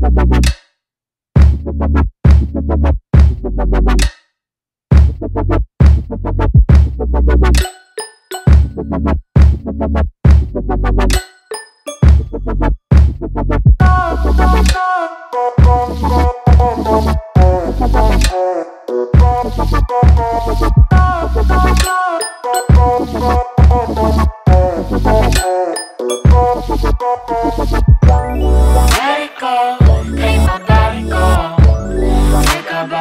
Let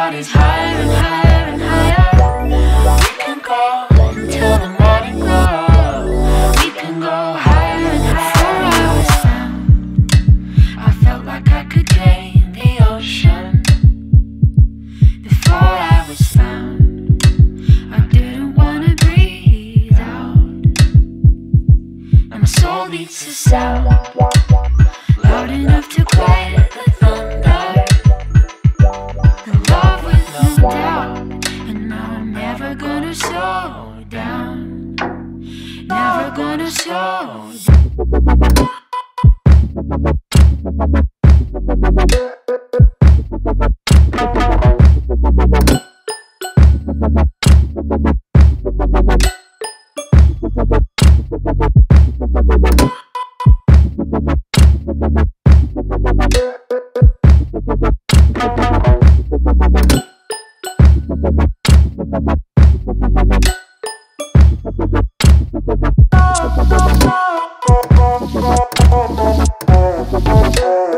Our higher and higher and higher. We can go until the morning glow. We can go higher and higher. I was found, I felt like I could gain the ocean. Before I was found, I didn't wanna breathe out. Now my soul beats a sound gonna slow down. Never gonna slow down.